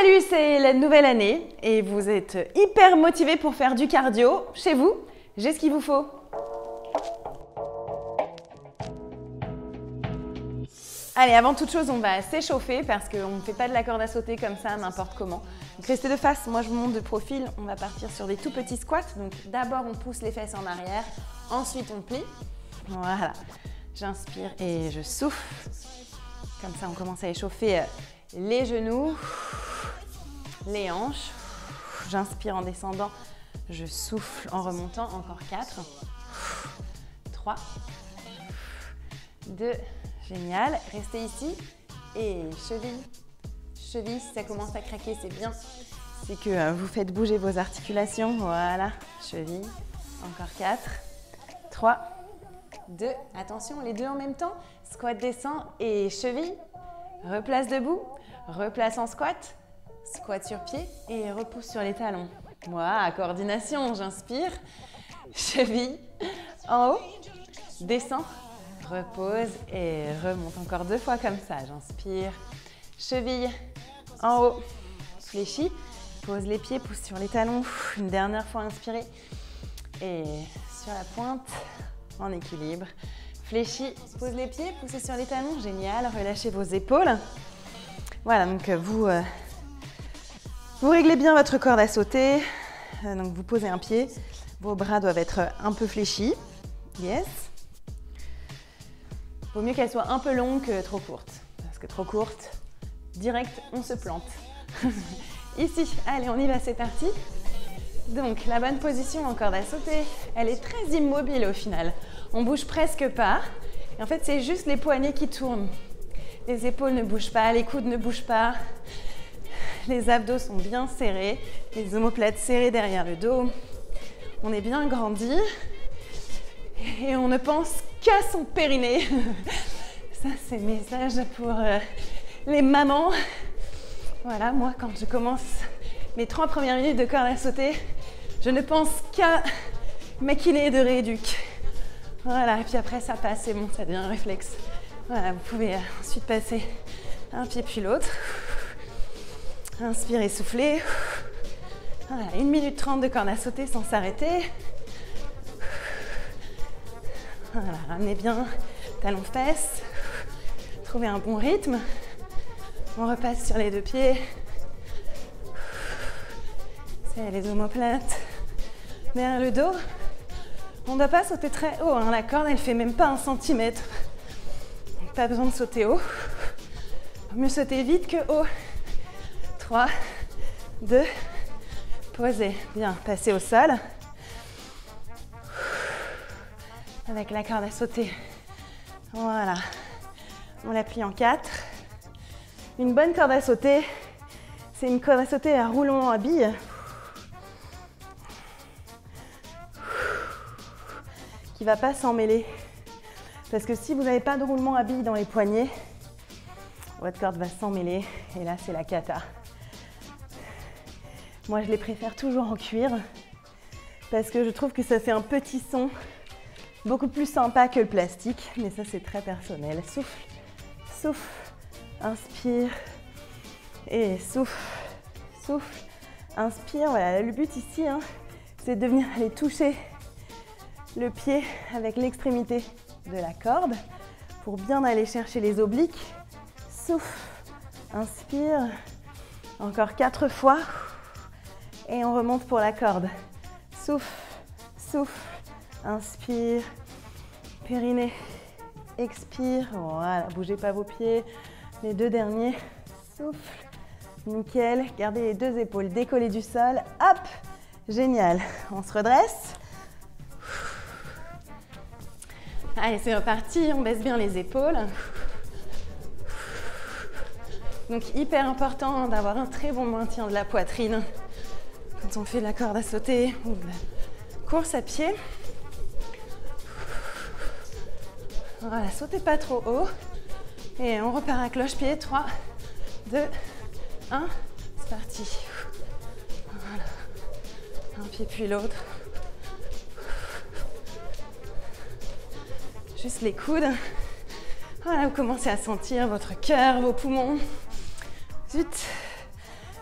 salut, c'est la nouvelle année et vous êtes hyper motivé pour faire du cardio chez vous. J'ai ce qu'il vous faut. Allez, avant toute chose, on va s'échauffer parce qu'on ne fait pas de la corde à sauter comme ça n'importe comment. Donc restez de face, moi je vous montre de profil. On va partir sur des tout petits squats. Donc d'abord on pousse les fesses en arrière, ensuite on plie. Voilà, j'inspire et je souffle. Comme ça on commence à échauffer euh, les genoux, les hanches. J'inspire en descendant, je souffle en remontant. Encore 4, 3, 2, génial. Restez ici et cheville, cheville, si ça commence à craquer, c'est bien. C'est que euh, vous faites bouger vos articulations. Voilà, cheville. Encore 4, 3, 2. Attention, les deux en même temps. Squat descend et cheville. Replace debout. Replace en squat, squat sur pied et repousse sur les talons. Voilà, coordination, j'inspire, cheville en haut, descends, repose et remonte encore deux fois comme ça. J'inspire, cheville en haut, fléchis, pose les pieds, pousse sur les talons. Une dernière fois, inspirez et sur la pointe, en équilibre. Fléchis, pose les pieds, poussez sur les talons, génial. Relâchez vos épaules. Voilà, donc euh, vous, euh, vous réglez bien votre corde à sauter. Euh, donc vous posez un pied. Vos bras doivent être un peu fléchis. Yes. Vaut mieux qu'elle soit un peu longue que trop courte. Parce que trop courte, direct, on se plante. Ici, allez, on y va, c'est parti. Donc, la bonne position en corde à sauter, elle est très immobile au final. On bouge presque pas. En fait, c'est juste les poignets qui tournent. Les épaules ne bougent pas, les coudes ne bougent pas. Les abdos sont bien serrés, les omoplates serrées derrière le dos. On est bien grandi et on ne pense qu'à son périnée. Ça, c'est message pour euh, les mamans. Voilà, moi, quand je commence mes trois premières minutes de corde à sauter, je ne pense qu'à ma kiné de rééduc. Voilà, et puis après, ça passe, c'est bon, ça devient un réflexe. Voilà, vous pouvez ensuite passer un pied puis l'autre. Inspirez, soufflez. Voilà, 1 minute 30 de corde à sauter sans s'arrêter. Voilà, ramenez bien talons fesses. Trouvez un bon rythme. On repasse sur les deux pieds. C'est les omoplates derrière le dos. On ne doit pas sauter très haut. Hein. La corde, elle fait même pas un centimètre. Pas besoin de sauter haut. Mieux sauter vite que haut. 3, 2, posez. Bien, passez au sol. Avec la corde à sauter. Voilà. On la plie en 4. Une bonne corde à sauter, c'est une corde à sauter à roulement à billes. Qui va pas s'en mêler. Parce que si vous n'avez pas de roulement à billes dans les poignets, votre corde va s'emmêler et là c'est la cata. Moi je les préfère toujours en cuir parce que je trouve que ça fait un petit son beaucoup plus sympa que le plastique, mais ça c'est très personnel. Souffle, souffle, inspire et souffle, souffle, inspire. Voilà, le but ici, hein, c'est de venir aller toucher le pied avec l'extrémité de la corde pour bien aller chercher les obliques. Souffle, inspire, encore quatre fois et on remonte pour la corde. Souffle, souffle, inspire, périnée, expire. Voilà, bougez pas vos pieds. Les deux derniers, souffle, nickel. Gardez les deux épaules décollées du sol. Hop, génial. On se redresse. Allez, c'est reparti, on baisse bien les épaules. Donc hyper important d'avoir un très bon maintien de la poitrine quand on fait la corde à sauter ou de la course à pied. Voilà, sautez pas trop haut. Et on repart à cloche-pied. 3, 2, 1. C'est parti. Voilà. Un pied puis l'autre. Juste les coudes. Voilà, vous commencez à sentir votre cœur, vos poumons. Zut,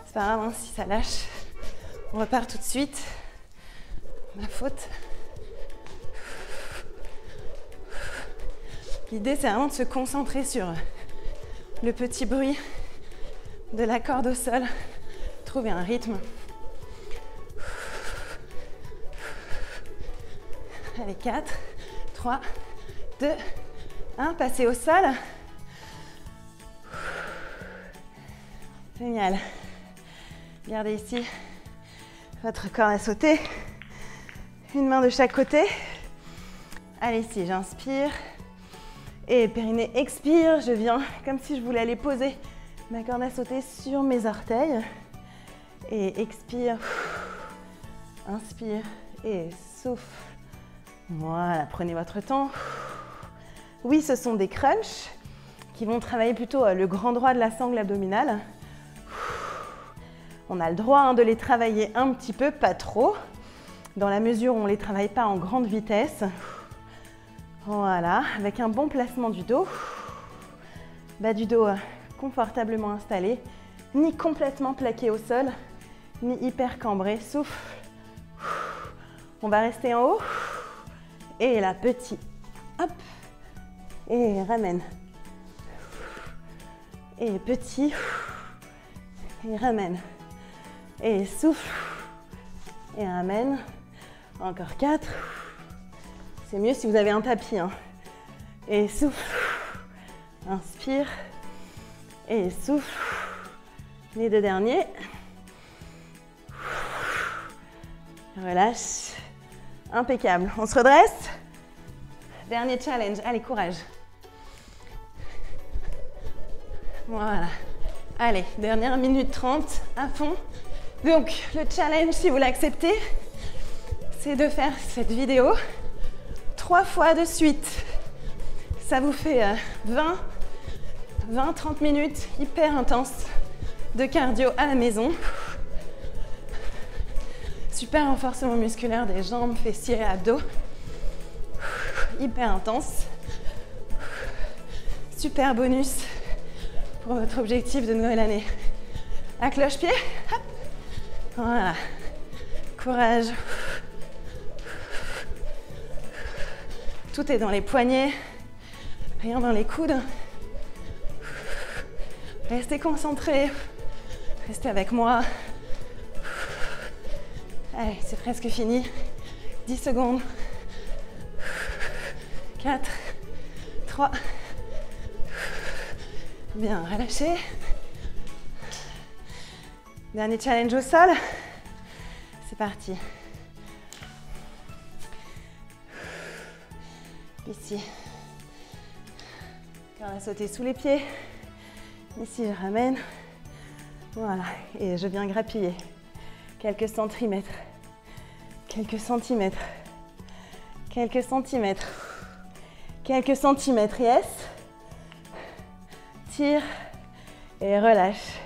C'est pas grave hein, si ça lâche. On repart tout de suite. Ma faute. L'idée, c'est vraiment de se concentrer sur le petit bruit de la corde au sol. Trouver un rythme. Allez, 4, 3, 2, 1. Passez au sol. Génial. Gardez ici votre corps à sauter. Une main de chaque côté. Allez, ici, j'inspire. Et périnée expire. Je viens comme si je voulais aller poser ma corde à sauter sur mes orteils. Et expire. Inspire et souffle. Voilà, prenez votre temps. Oui, ce sont des crunchs qui vont travailler plutôt euh, le grand droit de la sangle abdominale. On a le droit hein, de les travailler un petit peu, pas trop, dans la mesure où on ne les travaille pas en grande vitesse. Voilà, avec un bon placement du dos. Bas du dos euh, confortablement installé, ni complètement plaqué au sol, ni hyper cambré. Souffle. On va rester en haut. Et là, petit. Hop. Et ramène. Et petit. Et ramène et souffle et amène. Encore 4. C'est mieux si vous avez un tapis. Hein. Et souffle. Inspire. Et souffle. Les deux derniers. Relâche. Impeccable. On se redresse. Dernier challenge. Allez, courage. Voilà. Allez, dernière minute 30 à fond. Donc, le challenge, si vous l'acceptez, c'est de faire cette vidéo trois fois de suite. Ça vous fait 20, 20, 30 minutes hyper intenses de cardio à la maison. Super renforcement musculaire des jambes, fessiers, abdos. Hyper intense. Super bonus pour votre objectif de nouvelle année. À cloche-pied, voilà. Courage. Tout est dans les poignets, rien dans les coudes. Restez concentrés. Restez avec moi. Allez, c'est presque fini. 10 secondes. 4, 3. Bien, relâchez. Dernier challenge au sol. C'est parti. Ici. On va sauter sous les pieds. Ici, je ramène. Voilà. Et je viens grappiller. Quelques centimètres. Quelques centimètres. Quelques centimètres. Quelques centimètres. Yes. Tire et relâche.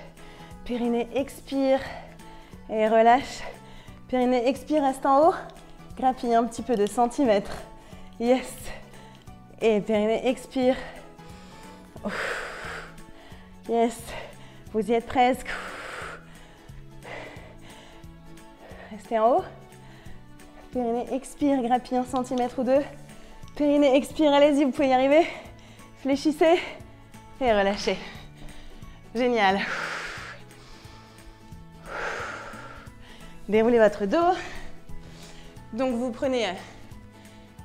Périnée expire et relâche. Périnée expire, reste en haut. Grappille un petit peu de centimètres. Yes. Et périnée expire. Yes. Vous y êtes presque. Restez en haut. Périnée expire, grappille un centimètre ou deux. Périnée expire, allez-y, vous pouvez y arriver. Fléchissez et relâchez. Génial. Déroulez votre dos. Donc vous prenez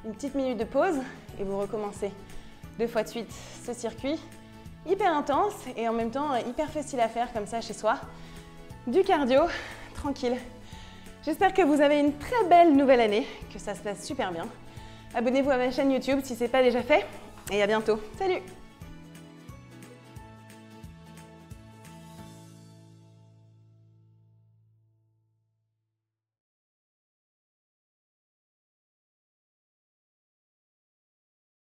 une petite minute de pause et vous recommencez deux fois de suite ce circuit. Hyper intense et en même temps hyper facile à faire comme ça chez soi. Du cardio, tranquille. J'espère que vous avez une très belle nouvelle année, que ça se passe super bien. Abonnez-vous à ma chaîne YouTube si ce n'est pas déjà fait et à bientôt. Salut